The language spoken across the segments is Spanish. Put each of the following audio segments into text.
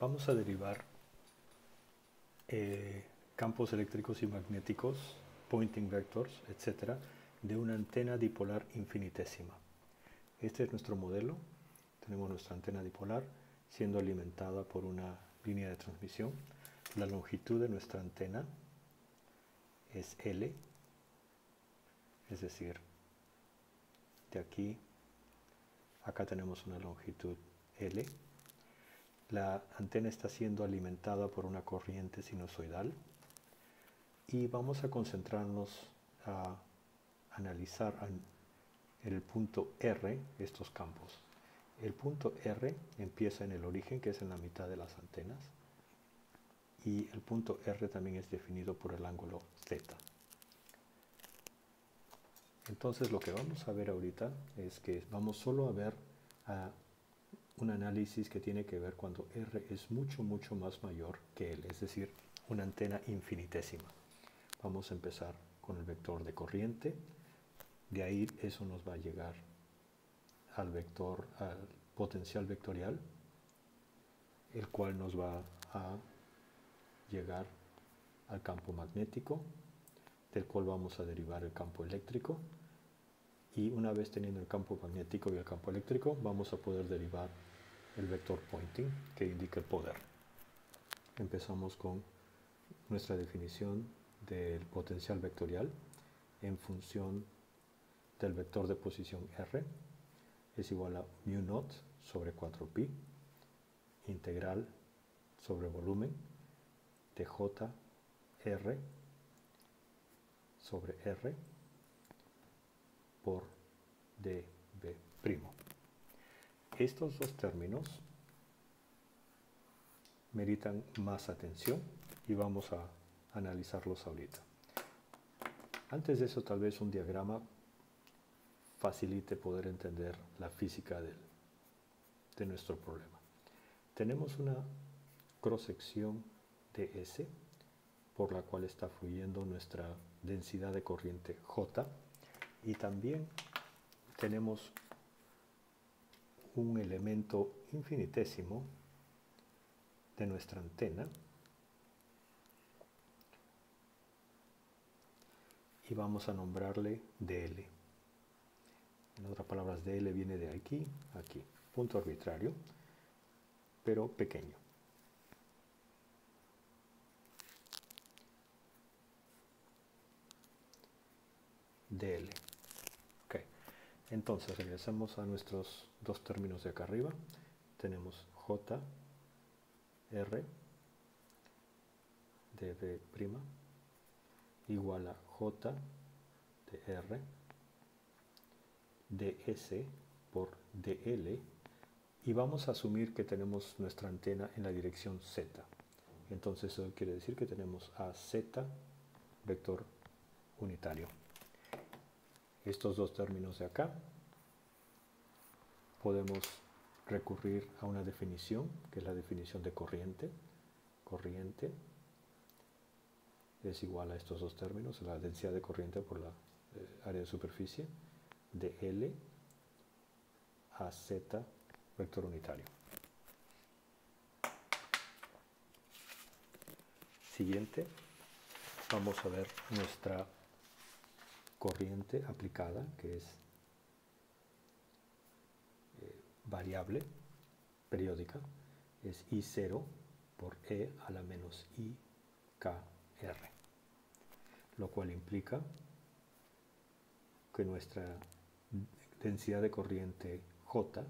Vamos a derivar eh, campos eléctricos y magnéticos, pointing vectors, etc., de una antena dipolar infinitésima. Este es nuestro modelo. Tenemos nuestra antena dipolar siendo alimentada por una línea de transmisión. La longitud de nuestra antena es L, es decir, de aquí, acá tenemos una longitud L. La antena está siendo alimentada por una corriente sinusoidal y vamos a concentrarnos a analizar en el punto R estos campos. El punto R empieza en el origen, que es en la mitad de las antenas, y el punto R también es definido por el ángulo Z. Entonces lo que vamos a ver ahorita es que vamos solo a ver un análisis que tiene que ver cuando R es mucho, mucho más mayor que L, es decir, una antena infinitésima. Vamos a empezar con el vector de corriente, de ahí eso nos va a llegar al vector, al potencial vectorial, el cual nos va a llegar al campo magnético, del cual vamos a derivar el campo eléctrico, y una vez teniendo el campo magnético y el campo eléctrico, vamos a poder derivar el vector pointing que indica el poder. Empezamos con nuestra definición del potencial vectorial en función del vector de posición R es igual a mu naught sobre 4pi integral sobre volumen de j r sobre r por db primo. Estos dos términos meritan más atención y vamos a analizarlos ahorita. Antes de eso tal vez un diagrama facilite poder entender la física de, nuestro problema. Tenemos una cross sección de S por la cual está fluyendo nuestra densidad de corriente J y también tenemos un elemento infinitésimo de nuestra antena y vamos a nombrarle DL. En otras palabras, DL viene de aquí aquí, punto arbitrario, pero pequeño. DL. Okay. Entonces regresamos a nuestros dos términos de acá arriba. Tenemos J, R, dB' igual a J de R ds por dl y vamos a asumir que tenemos nuestra antena en la dirección z. Entonces eso quiere decir que tenemos a z vector unitario. Estos dos términos de acá podemos recurrir a una definición, que es la definición de corriente. Corriente es igual a estos dos términos, la densidad de corriente por la eh, área de superficie, de L a Z vector unitario. Siguiente, vamos a ver nuestra corriente aplicada, que es eh, variable, periódica, es I0 por E a la menos IKR, lo cual implica que nuestra densidad de corriente J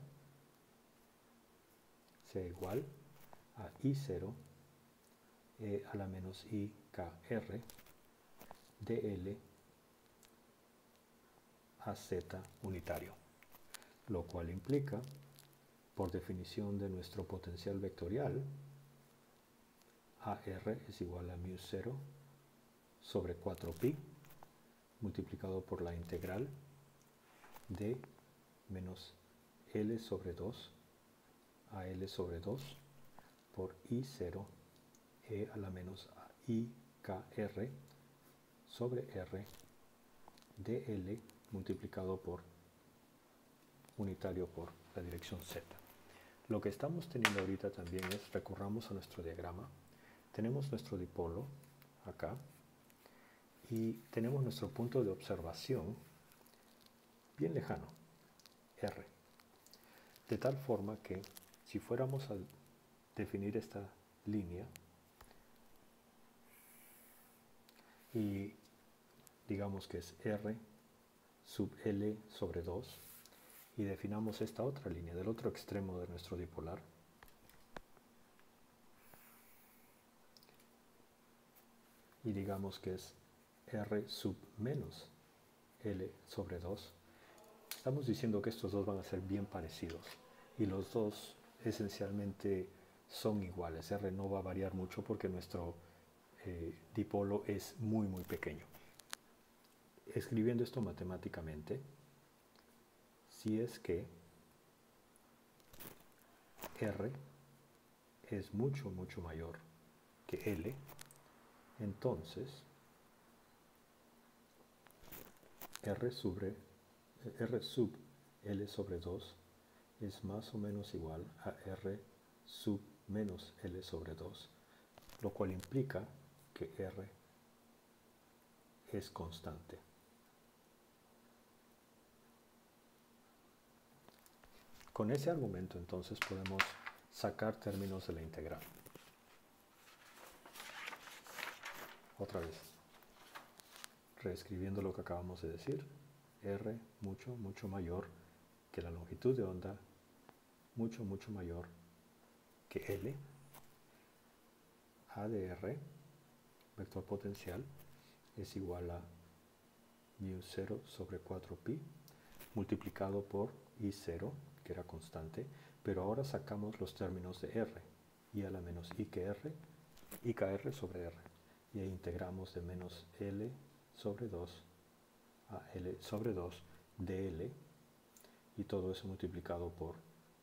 sea igual a I0 E a la menos IKR dl a Z unitario, lo cual implica, por definición de nuestro potencial vectorial, AR es igual a mu0 sobre 4pi multiplicado por la integral de menos L sobre 2 a L sobre 2 por I0 E a la menos IKR sobre R dl multiplicado por unitario por la dirección Z, Lo que estamos teniendo ahorita también es, recurramos a nuestro diagrama, tenemos nuestro dipolo acá y tenemos nuestro punto de observación bien lejano, R. De tal forma que si fuéramos a definir esta línea y digamos que es R sub L sobre 2 y definamos esta otra línea del otro extremo de nuestro dipolar y digamos que es R sub menos L sobre 2 estamos diciendo que estos dos van a ser bien parecidos y los dos esencialmente son iguales. R no va a variar mucho porque nuestro eh, dipolo es muy muy pequeño. Escribiendo esto matemáticamente, si es que R es mucho mucho mayor que L, entonces R sobre R sub L sobre 2 es más o menos igual a R sub menos L sobre 2, lo cual implica que R es constante. Con ese argumento entonces podemos sacar términos de la integral. Otra vez, reescribiendo lo que acabamos de decir, R mucho, mucho mayor que la longitud de onda, mucho, mucho mayor que L, A de R, vector potencial, es igual a mu 0 sobre 4pi multiplicado por I0, que era constante, pero ahora sacamos los términos de R, I a la menos I que R, I R sobre R, y integramos de menos L sobre 2 a L sobre 2 dl y todo eso multiplicado por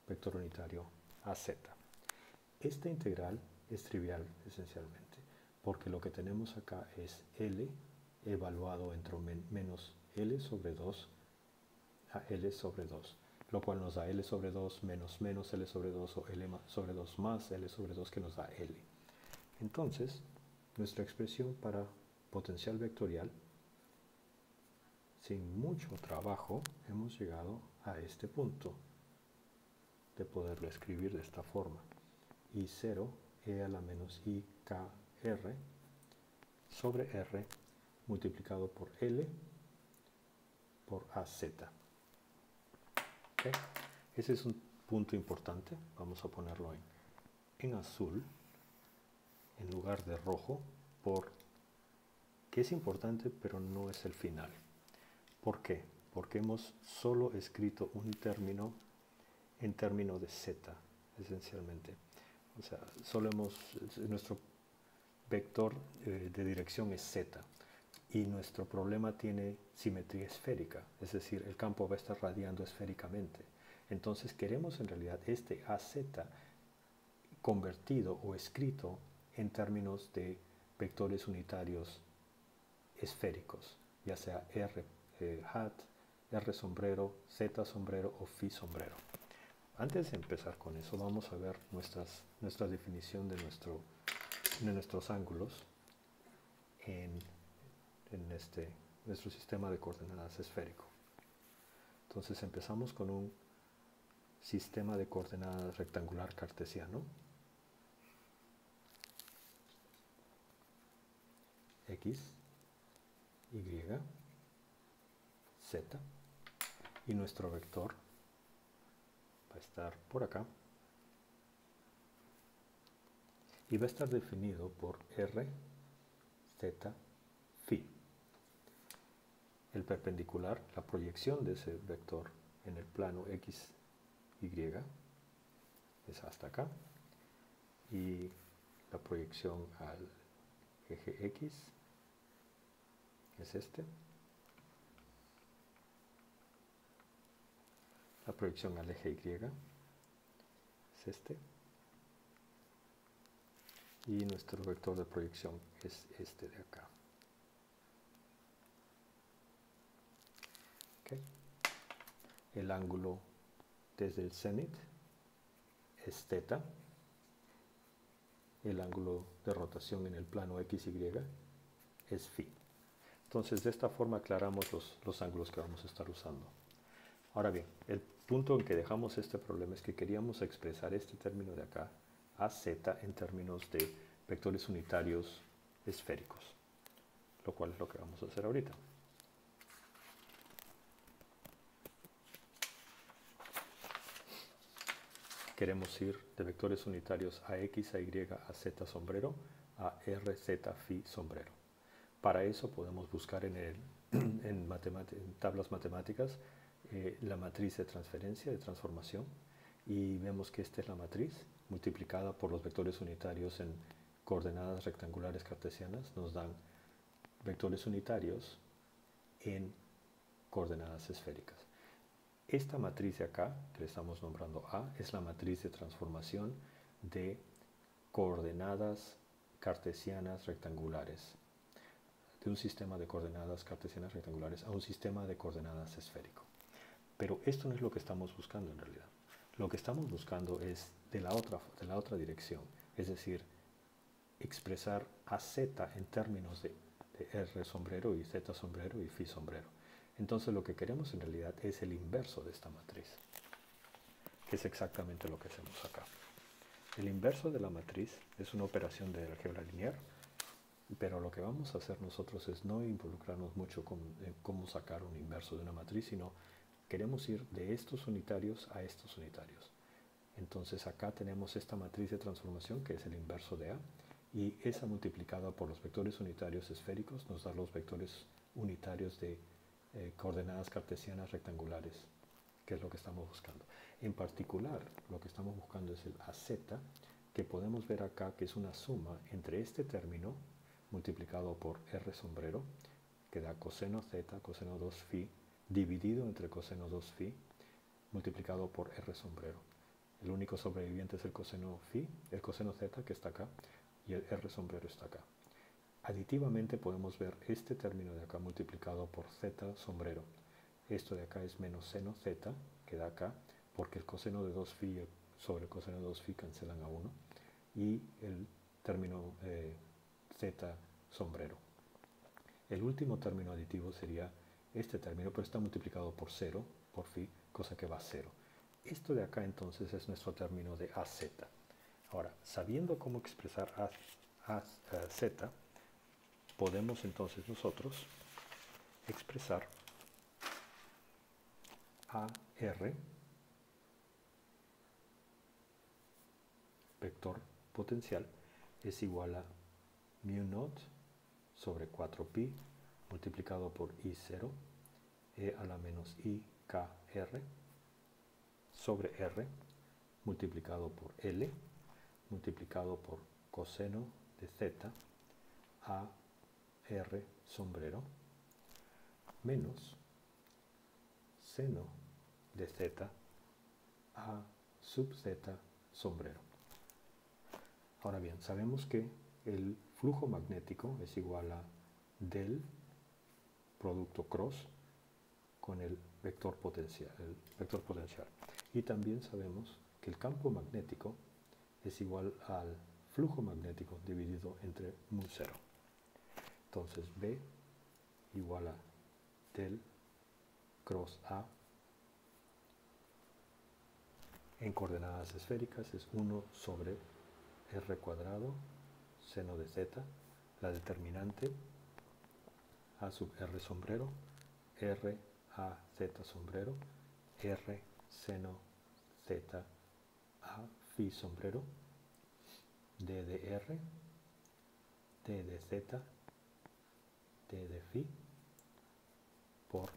vector unitario AZ. Esta integral es trivial esencialmente porque lo que tenemos acá es L evaluado entre menos L sobre 2 a L sobre 2 lo cual nos da L sobre 2 menos menos L sobre 2 o L sobre 2 más L sobre 2 que nos da L. Entonces, nuestra expresión para potencial vectorial sin mucho trabajo hemos llegado a este punto de poderlo escribir de esta forma. I0 e a la menos IKR sobre R multiplicado por L por AZ. Ese es un punto importante. Vamos a ponerlo en, azul en lugar de rojo por que es importante pero no es el final. ¿Por qué? Porque hemos solo escrito un término en término de z, esencialmente. O sea, solo hemos, nuestro vector eh, de dirección es z y nuestro problema tiene simetría esférica, es decir, el campo va a estar radiando esféricamente. Entonces queremos en realidad este AZ convertido o escrito en términos de vectores unitarios esféricos, ya sea R eh, hat, R sombrero, Z sombrero o Phi sombrero. Antes de empezar con eso, vamos a ver nuestras, nuestra definición de, nuestro, de nuestros ángulos en, en este, nuestro sistema de coordenadas esférico. Entonces empezamos con un sistema de coordenadas rectangular cartesiano. X, Y, z y nuestro vector va a estar por acá y va a estar definido por r, z. El perpendicular, la proyección de ese vector en el plano x, y es hasta acá y la proyección al eje x es este La proyección al eje Y es este. Y nuestro vector de proyección es este de acá. El ángulo desde el cenit es θ, el ángulo de rotación en el plano XY es phi. Entonces de esta forma aclaramos los, los ángulos que vamos a estar usando. Ahora bien, el punto en que dejamos este problema es que queríamos expresar este término de acá, AZ, en términos de vectores unitarios esféricos, lo cual es lo que vamos a hacer ahorita. Queremos ir de vectores unitarios a x, a y, a z sombrero, a r, z, phi sombrero. Para eso podemos buscar en, en, tablas matemáticas eh, la matriz de transferencia, de transformación, y vemos que esta es la matriz multiplicada por los vectores unitarios en coordenadas rectangulares cartesianas, nos dan vectores unitarios en coordenadas esféricas. Esta matriz de acá, que le estamos nombrando A, es la matriz de transformación de coordenadas cartesianas rectangulares, de un sistema de coordenadas cartesianas rectangulares a un sistema de coordenadas esférico. Pero esto no es lo que estamos buscando en realidad. Lo que estamos buscando es de la otra, de la otra dirección, es decir, expresar a z en términos de, r sombrero y z sombrero y phi sombrero. Entonces lo que queremos en realidad es el inverso de esta matriz, que es exactamente lo que hacemos acá. El inverso de la matriz es una operación de álgebra lineal, pero lo que vamos a hacer nosotros es no involucrarnos mucho con cómo sacar un inverso de una matriz, sino queremos ir de estos unitarios a estos unitarios. Entonces acá tenemos esta matriz de transformación que es el inverso de A y esa multiplicada por los vectores unitarios esféricos nos da los vectores unitarios de eh, coordenadas cartesianas rectangulares, que es lo que estamos buscando. En particular, lo que estamos buscando es el AZ, que podemos ver acá que es una suma entre este término multiplicado por R sombrero, que da coseno Z, coseno 2 phi, dividido entre coseno 2 phi, multiplicado por R sombrero. El único sobreviviente es el coseno phi, el coseno Z que está acá, y el R sombrero está acá. Aditivamente podemos ver este término de acá multiplicado por z sombrero. Esto de acá es menos seno z, que da acá, porque el coseno de 2 phi sobre el coseno de 2 phi cancelan a 1. Y el término eh, z sombrero. El último término aditivo sería este término, pero está multiplicado por 0, por phi, cosa que va a 0. Esto de acá entonces es nuestro término de AZ. Ahora, sabiendo cómo expresar AZ, podemos entonces nosotros expresar AR vector potencial es igual a mu naught sobre 4pi multiplicado por i0 e a la menos i k r sobre r multiplicado por l multiplicado por coseno de z a R sombrero menos seno de Z a sub Z sombrero. Ahora bien, sabemos que el flujo magnético es igual a del producto cross con el vector potencial, el vector potencial. Y también sabemos que el campo magnético es igual al flujo magnético dividido entre mu cero. Entonces B igual a del cross A en coordenadas esféricas es 1 sobre R cuadrado seno de Z, la determinante A sub R sombrero, R A Z sombrero, R seno Z A phi sombrero, D de R, D de Z, t de phi por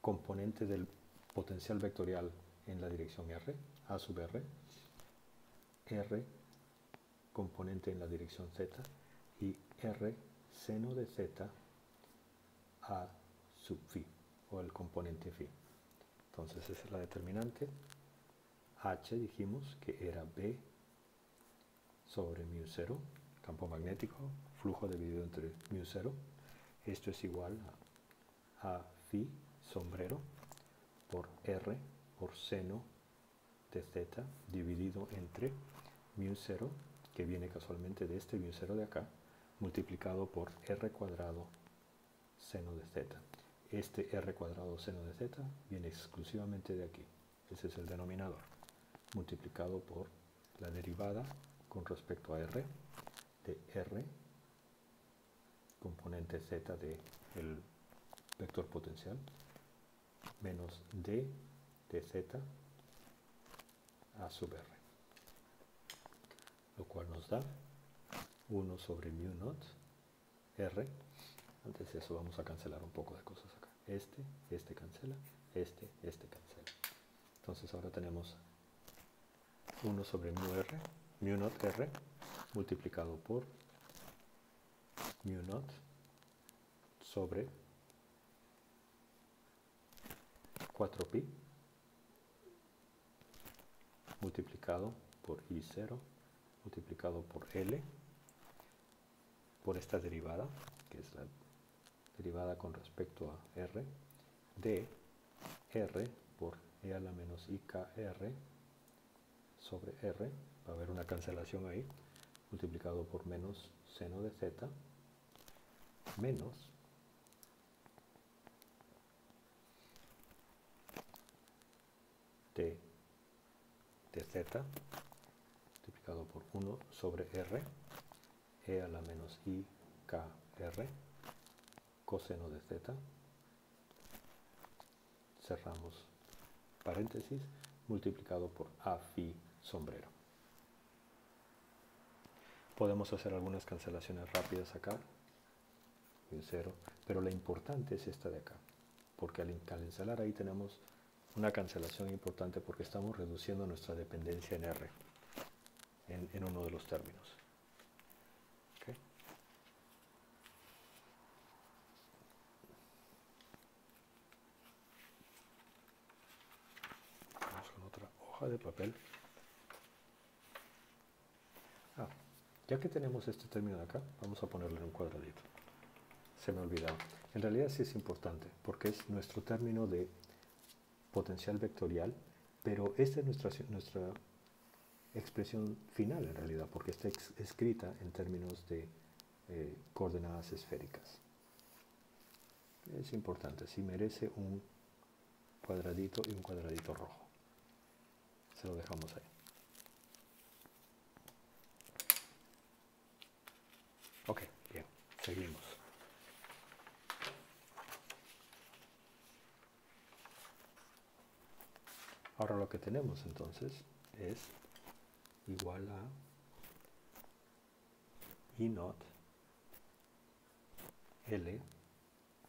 componente del potencial vectorial en la dirección r, a sub r, r componente en la dirección z y r seno de z a sub phi o el componente phi. Entonces esa es la determinante. H dijimos que era B sobre mu 0, campo magnético, flujo dividido entre mu 0. Esto es igual a, phi sombrero por r por seno de z dividido entre mu 0, que viene casualmente de este mu 0 de acá, multiplicado por r cuadrado seno de z. Este r cuadrado seno de z viene exclusivamente de aquí. Ese es el denominador, multiplicado por la derivada con respecto a r de r componente z de el vector potencial menos d de z a sub r lo cual nos da 1 sobre mu naught r. Antes de eso vamos a cancelar un poco de cosas acá. Este, este cancela, este, este cancela. Entonces ahora tenemos 1 sobre mu r mu naught r multiplicado por mu naught sobre 4pi multiplicado por i0 multiplicado por L por esta derivada, que es la derivada con respecto a R, de R por E a la menos IKR sobre R, va a haber una cancelación ahí, multiplicado por menos seno de Z, menos. T de Z por 1 sobre r, e a la menos i k r, coseno de z, cerramos paréntesis, multiplicado por a phi sombrero. Podemos hacer algunas cancelaciones rápidas acá, en cero, pero la importante es esta de acá, porque al cancelar ahí tenemos una cancelación importante porque estamos reduciendo nuestra dependencia en R en, uno de los términos. Vamos con otra hoja de papel. Ah, ya que tenemos este término de acá, vamos a ponerle un cuadradito. Se me olvidaba. En realidad sí es importante, porque es nuestro término de potencial vectorial, pero esta es nuestra, nuestra expresión final en realidad, porque está escrita en términos de eh, coordenadas esféricas. Es importante, si merece un cuadradito y un cuadradito rojo. Se lo dejamos ahí. Ok, bien, seguimos. Ahora lo que tenemos entonces es igual a I naught L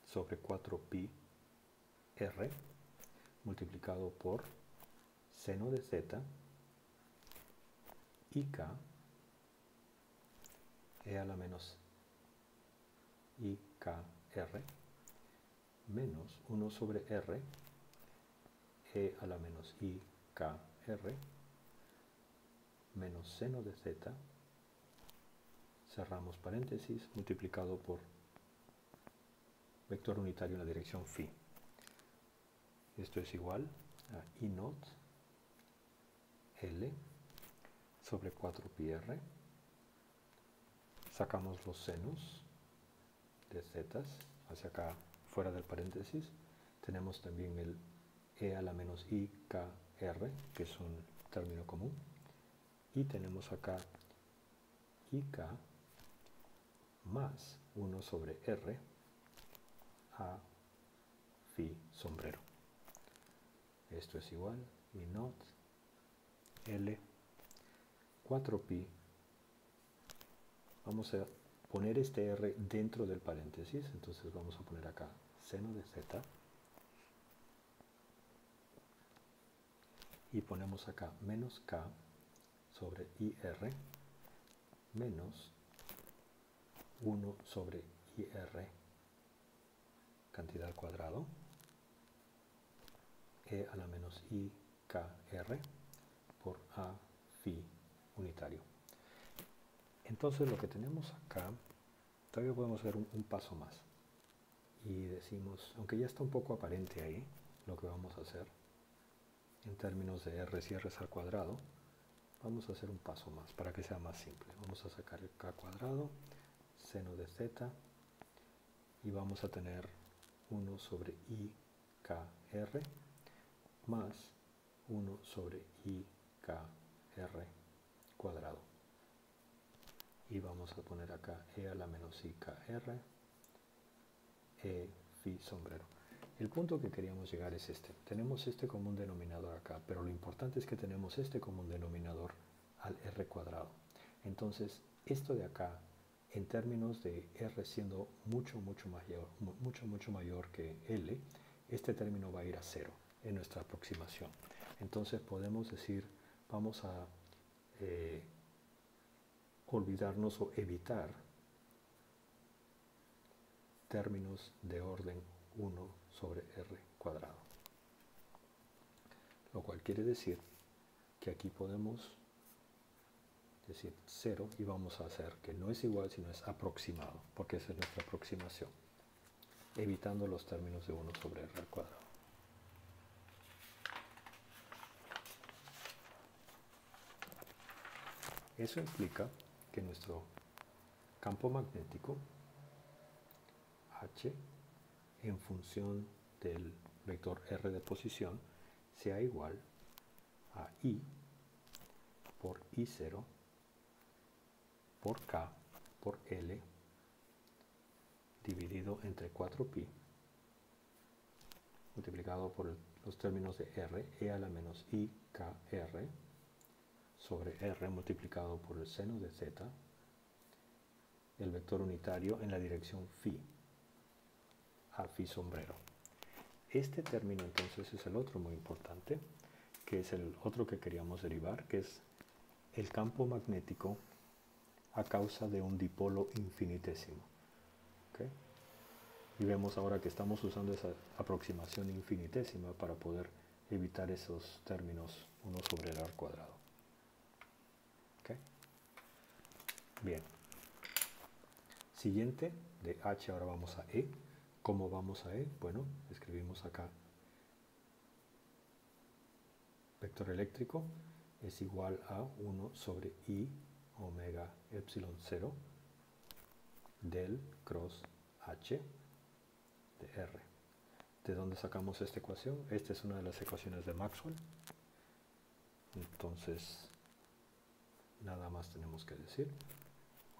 sobre 4pi R multiplicado por seno de Z y K E a la menos IKR menos 1 sobre R E a la menos IKR menos seno de z, cerramos paréntesis, multiplicado por vector unitario en la dirección phi. Esto es igual a I naught L sobre 4pi r. Sacamos los senos de z hacia acá fuera del paréntesis. Tenemos también el e a la menos i k r, que es un término común y tenemos acá IK más 1 sobre R a phi sombrero. Esto es igual I not L 4pi. Vamos a poner este R dentro del paréntesis, entonces vamos a poner acá seno de Z y ponemos acá menos K sobre IR menos 1 sobre IR cantidad al cuadrado E a la menos IKR por A phi unitario. Entonces lo que tenemos acá, todavía podemos un, un paso más. Y decimos, aunque ya está un poco aparente ahí, lo que vamos a hacer en términos de r r al cuadrado, vamos a hacer un paso más para que sea más simple. Vamos a sacar el k cuadrado, seno de z, y vamos a tener 1 sobre ikr más 1 sobre ikr cuadrado. Y vamos a poner acá e a la menos ikr, e phi sombrero. El punto que queríamos llegar es este. Tenemos este común denominador acá, pero lo importante es que tenemos este común denominador al r cuadrado. Entonces, esto de acá, en términos de r siendo mucho, mucho mayor, mucho, mucho mayor que l, este término va a ir a cero en nuestra aproximación. Entonces podemos decir, vamos a eh, olvidarnos o evitar términos de orden 1 sobre r cuadrado. Lo cual quiere decir que aquí podemos decir 0 y vamos a hacer que no es igual sino es aproximado, porque esa es nuestra aproximación, evitando los términos de 1 sobre r cuadrado. Eso implica que nuestro campo magnético H en función del vector r de posición sea igual a i por i0 por k por l dividido entre 4pi multiplicado por los términos de r e a la menos i k r sobre r multiplicado por el seno de z el vector unitario en la dirección phi a phi sombrero. Este término entonces es el otro muy importante, que es el otro que queríamos derivar, que es el campo magnético a causa de un dipolo infinitésimo. Y vemos ahora que estamos usando esa aproximación infinitésima para poder evitar esos términos 1 sobre el r cuadrado. Bien. Siguiente, de H ahora vamos a E. ¿Cómo vamos a E? Bueno, escribimos acá. Vector eléctrico es igual a 1 sobre I omega epsilon 0 del cross H de R. ¿De dónde sacamos esta ecuación? Esta es una de las ecuaciones de Maxwell. Entonces, nada más tenemos que decir.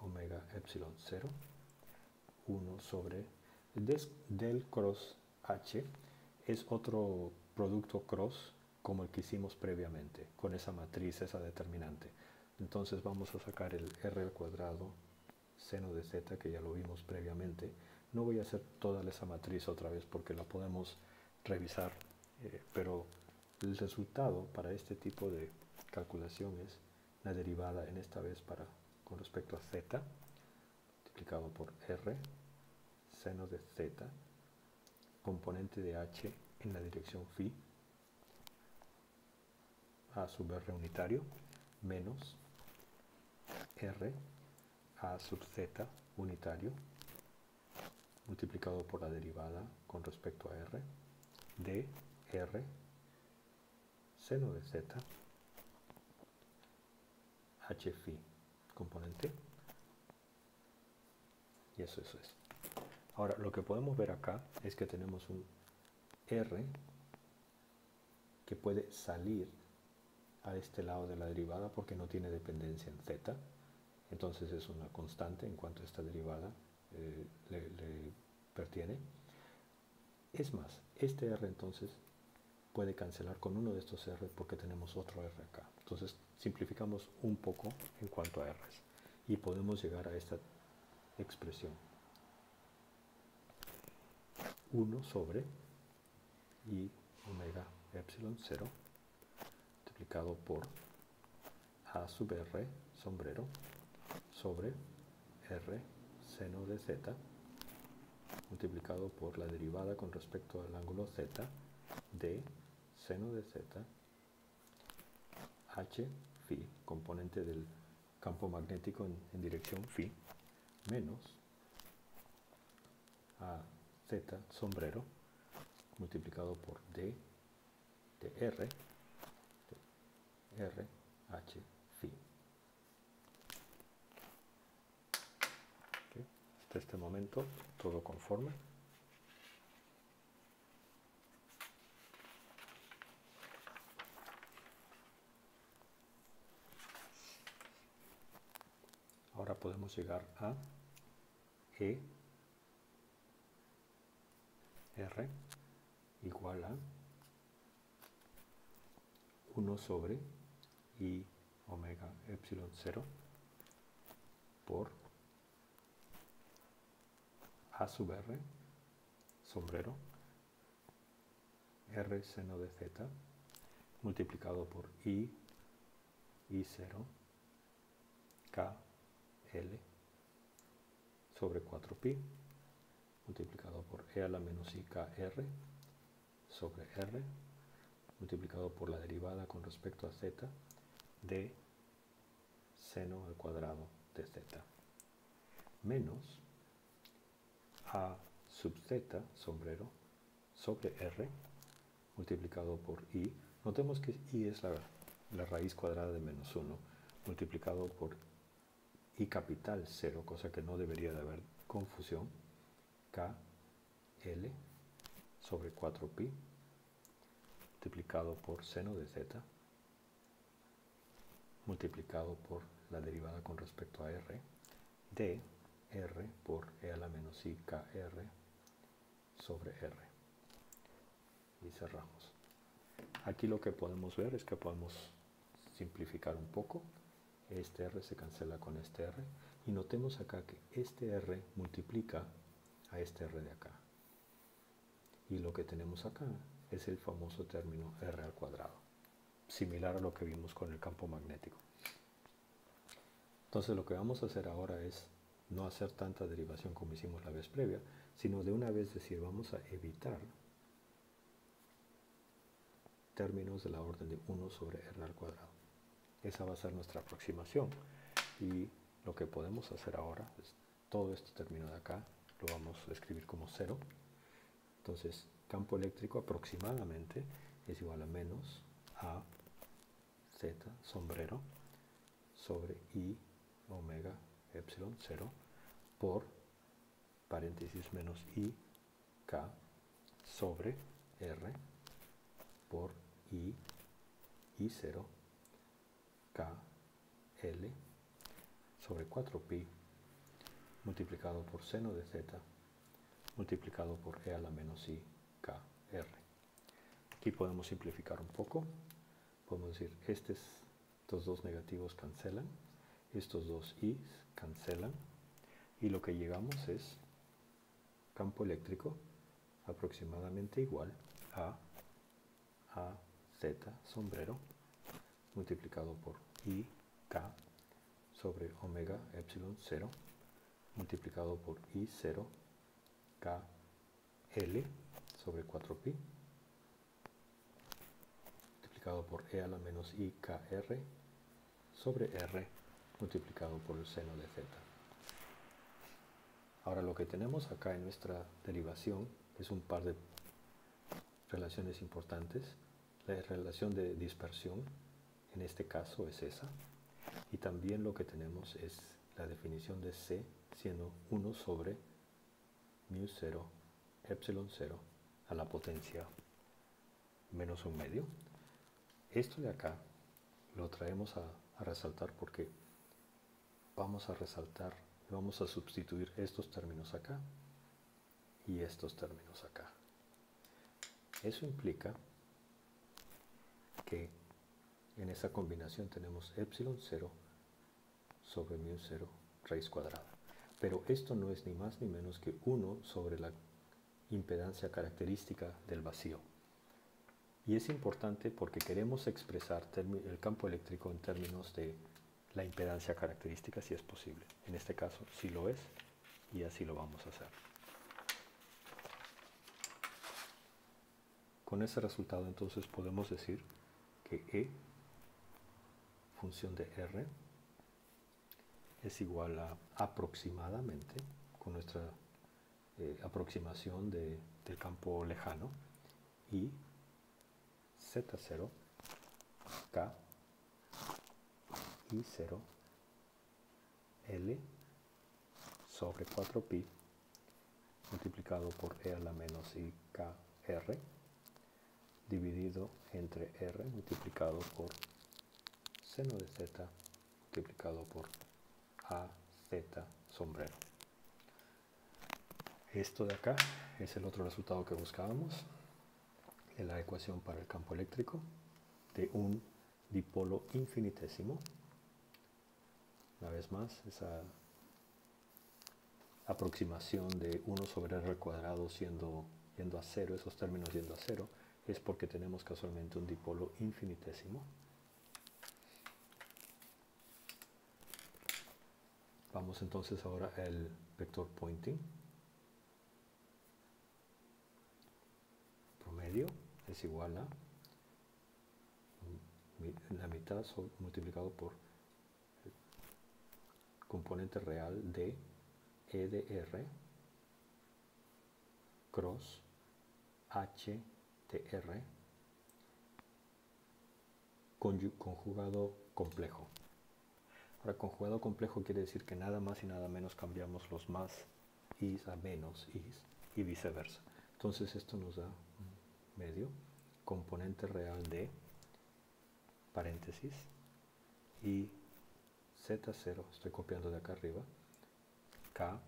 Omega epsilon 0, 1 sobre del cross H es otro producto cross como el que hicimos previamente, con esa matriz, esa determinante. Entonces vamos a sacar el r al cuadrado seno de z, que ya lo vimos previamente. No voy a hacer toda esa matriz otra vez porque la podemos revisar, eh, pero el resultado para este tipo de calculación es la derivada en esta vez para con respecto a z multiplicado por r seno de z, componente de h en la dirección phi, a sub r unitario, menos r a sub z unitario, multiplicado por la derivada con respecto a r, de r seno de z, h phi, componente, y eso, eso es. Ahora, lo que podemos ver acá es que tenemos un R que puede salir a este lado de la derivada porque no tiene dependencia en z. Entonces es una constante en cuanto a esta derivada eh, le, pertiene. Es más, este R entonces puede cancelar con uno de estos R porque tenemos otro R acá. Entonces simplificamos un poco en cuanto a R y podemos llegar a esta expresión 1 sobre i omega epsilon 0 multiplicado por a sub r sombrero sobre r seno de z multiplicado por la derivada con respecto al ángulo z de seno de z h phi, componente del campo magnético en, dirección phi, menos a z sombrero multiplicado por d de r R, H, phi. Hasta este momento todo conforme. Ahora podemos llegar a E R igual a 1 sobre I omega epsilon 0 por A sub R sombrero R seno de z multiplicado por I I0 K L sobre 4pi multiplicado por e a la menos i k r sobre r multiplicado por la derivada con respecto a z de seno al cuadrado de z menos a sub z sombrero sobre r multiplicado por i. Notemos que i es la, la raíz cuadrada de menos 1 multiplicado por y capital 0, cosa que no debería de haber confusión, K, L sobre 4pi multiplicado por seno de z multiplicado por la derivada con respecto a r de r por e a la menos i sobre r. Y cerramos. Aquí lo que podemos ver es que podemos simplificar un poco. Este R se cancela con este R. Y notemos acá que este R multiplica a este R de acá. Y lo que tenemos acá es el famoso término R al cuadrado, similar a lo que vimos con el campo magnético. Entonces lo que vamos a hacer ahora es no hacer tanta derivación como hicimos la vez previa, sino de una vez decir vamos a evitar términos de la orden de 1 sobre R al cuadrado. Esa va a ser nuestra aproximación. Y lo que podemos hacer ahora es todo este término de acá, lo vamos a escribir como cero. Entonces, campo eléctrico aproximadamente es igual a menos a z sombrero sobre i omega epsilon 0 por paréntesis menos i k sobre r por i i 0 L sobre 4pi multiplicado por seno de z multiplicado por e a la menos i k r. Aquí podemos simplificar un poco. Podemos decir, estos dos negativos cancelan, estos dos i cancelan, y lo que llegamos es campo eléctrico aproximadamente igual a a z sombrero multiplicado por i k sobre omega epsilon 0 multiplicado por i 0 k l sobre 4pi multiplicado por e a la menos i k r sobre r multiplicado por el seno de z. Ahora lo que tenemos acá en nuestra derivación es un par de relaciones importantes. La relación de dispersión en este caso es esa. Y también lo que tenemos es la definición de C siendo 1 sobre mu 0, epsilon 0 a la potencia menos un medio. Esto de acá lo traemos a, resaltar porque vamos a resaltar, vamos a sustituir estos términos acá y estos términos acá. Eso implica que en esa combinación tenemos epsilon 0 sobre mu 0 raíz cuadrada. Pero esto no es ni más ni menos que 1 sobre la impedancia característica del vacío. Y es importante porque queremos expresar el campo eléctrico en términos de la impedancia característica si es posible. En este caso sí lo es y así lo vamos a hacer. Con ese resultado entonces podemos decir que E función de R es igual a aproximadamente, con nuestra eh, aproximación de, del campo lejano, y Z0, K, I0 L sobre 4pi multiplicado por E a la menos I K R dividido entre R multiplicado por seno de Z multiplicado por A Z sombrero. Esto de acá es el otro resultado que buscábamos en la ecuación para el campo eléctrico de un dipolo infinitésimo. Una vez más, esa aproximación de 1 sobre r al cuadrado siendo, yendo a cero, esos términos yendo a cero, es porque tenemos casualmente un dipolo infinitésimo. Vamos entonces ahora al vector pointing. Promedio es igual a la mitad multiplicado por el componente real de E de R cross H de R conjugado complejo. Ahora, conjugado complejo quiere decir que nada más y nada menos cambiamos los más is a menos is y viceversa. Entonces esto nos da medio componente real de paréntesis y z0, estoy copiando de acá arriba, k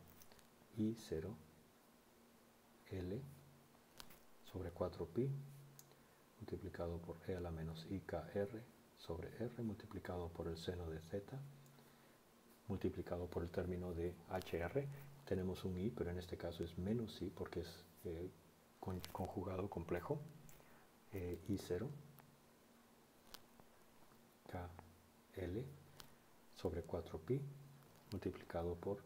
i 0 l sobre 4pi multiplicado por e a la menos ikr sobre r multiplicado por el seno de z multiplicado por el término de hr. Tenemos un i, pero en este caso es menos i porque es eh, conjugado complejo. Eh, i0 KL sobre 4pi multiplicado por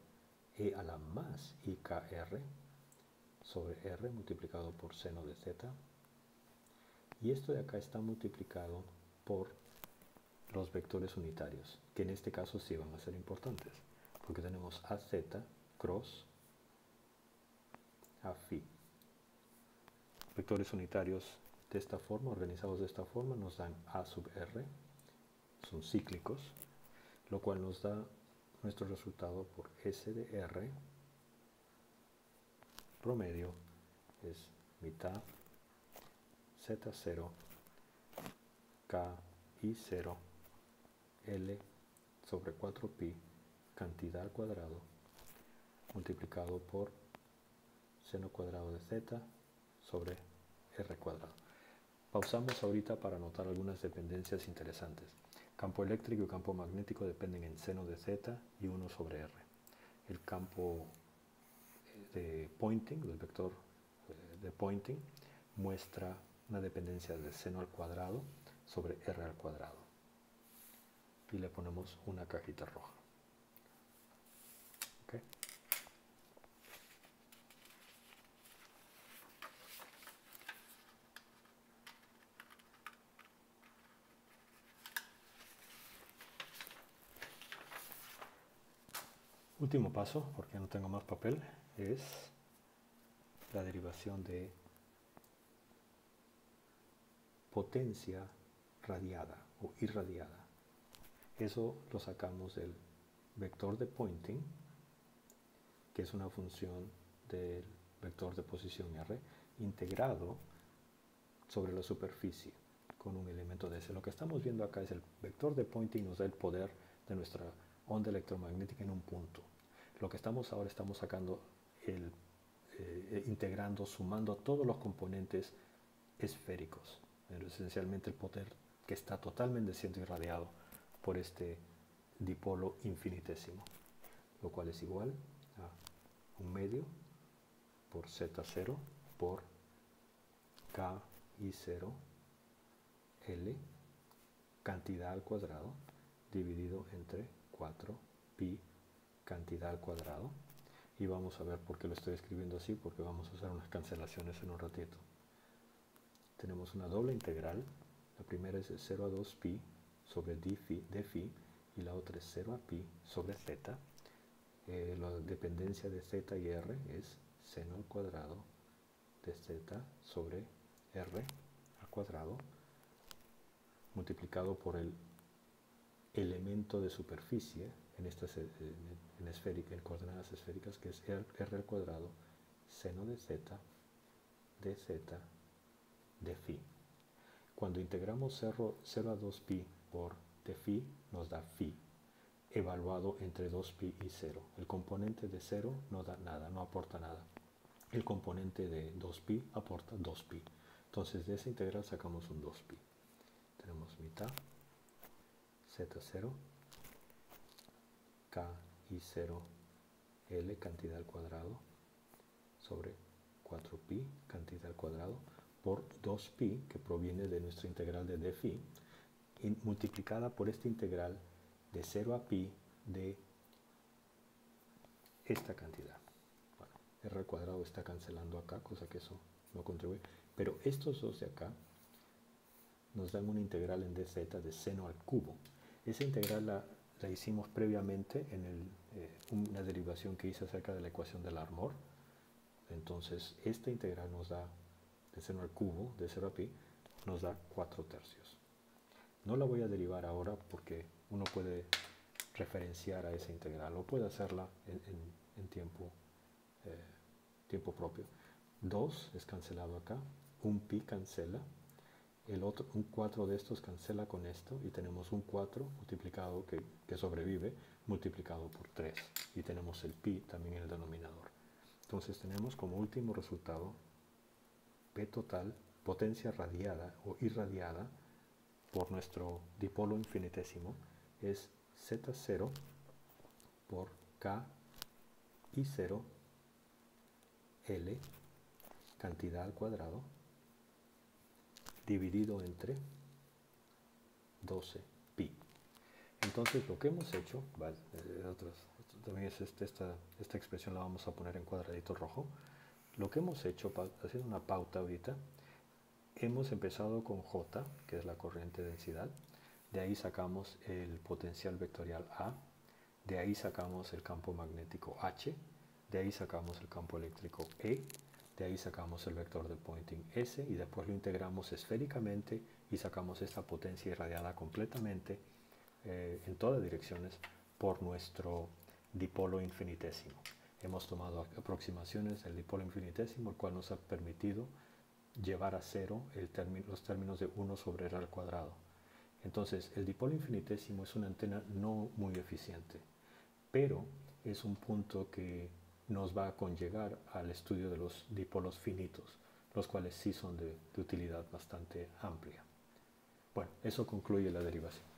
E a la más IKR sobre R multiplicado por seno de Z. Y esto de acá está multiplicado por los vectores unitarios, que en este caso sí van a ser importantes, porque tenemos AZ cross a phi. Vectores unitarios de esta forma, organizados de esta forma, nos dan A sub R son cíclicos, lo cual nos da nuestro resultado por S de R promedio es mitad Z0 K I 0 L sobre 4pi cantidad al cuadrado multiplicado por seno cuadrado de Z sobre R cuadrado. Pausamos ahorita para notar algunas dependencias interesantes. Campo eléctrico y campo magnético dependen en seno de z y 1 sobre r. El campo eh, de pointing, del vector eh, de pointing, muestra una dependencia de seno al cuadrado sobre r al cuadrado. Y le ponemos una cajita roja. Último paso, porque no tengo más papel, es la derivación de potencia radiada o irradiada. Eso lo sacamos del vector de Poynting, que es una función del vector de posición R, integrado sobre la superficie con un elemento de ese. Lo que estamos viendo acá es el vector de Poynting nos da el poder de nuestra onda electromagnética en un punto. Lo que estamos ahora estamos sacando, el, eh, integrando, sumando todos los componentes esféricos, esencialmente el poder que está totalmente siendo irradiado por este dipolo infinitésimo, lo cual es igual a un medio por z0 por k i 0 l cantidad al cuadrado dividido entre 4 pi cantidad al cuadrado. Y vamos a ver por qué lo estoy escribiendo así porque vamos a hacer unas cancelaciones en un ratito. Tenemos una doble integral. La primera es de 0 a 2 pi sobre d phi, d phi y la otra es 0 a pi sobre z eh, la dependencia de z y r es seno al cuadrado de z sobre r al cuadrado multiplicado por el elemento de superficie en, estas, en, en coordenadas esféricas, que es r, al cuadrado seno de z de z de phi. Cuando integramos 0, 0 a 2pi por de nos da phi, evaluado entre 2pi y 0. El componente de 0 no da nada, no aporta nada. El componente de 2pi aporta 2pi. Entonces de esa integral sacamos un 2pi. Tenemos mitad z0 k y 0 l cantidad al cuadrado sobre 4pi cantidad al cuadrado por 2pi que proviene de nuestra integral de d phi multiplicada por esta integral de 0 a pi de esta cantidad. R al cuadrado está cancelando acá, cosa que eso no contribuye, pero estos dos de acá nos dan una integral en dz de seno al cubo. Esa integral la, hicimos previamente en eh, una derivación que hice acerca de la ecuación del armor. Entonces, esta integral nos da, de seno al cubo, de 0 a pi, nos da 4 tercios. No la voy a derivar ahora porque uno puede referenciar a esa integral o puede hacerla en, tiempo, eh, tiempo propio. 2 es cancelado acá, un pi cancela, el otro, un 4 de estos cancela con esto y tenemos un 4 multiplicado que, que sobrevive multiplicado por 3 y tenemos el pi también en el denominador. Entonces tenemos como último resultado P total, potencia radiada o irradiada por nuestro dipolo infinitésimo es Z0 por K y 0 L cantidad al cuadrado dividido entre 12 pi. Entonces lo que hemos hecho, eh, también es este, esta, esta expresión la vamos a poner en cuadradito rojo, lo que hemos hecho, haciendo una pauta ahorita, hemos empezado con J, que es la corriente de densidad, de ahí sacamos el potencial vectorial A, de ahí sacamos el campo magnético H, de ahí sacamos el campo eléctrico E, de ahí sacamos el vector de Poynting S. Y después lo integramos esféricamente y sacamos esta potencia irradiada completamente eh, en todas direcciones por nuestro dipolo infinitésimo. Hemos tomado aproximaciones del dipolo infinitésimo, el cual nos ha permitido llevar a cero los términos de 1 sobre r al cuadrado. Entonces, el dipolo infinitésimo es una antena no muy eficiente, pero es un punto que nos va a conllegar al estudio de los dipolos finitos, los cuales sí son de utilidad bastante amplia. Bueno, eso concluye la derivación.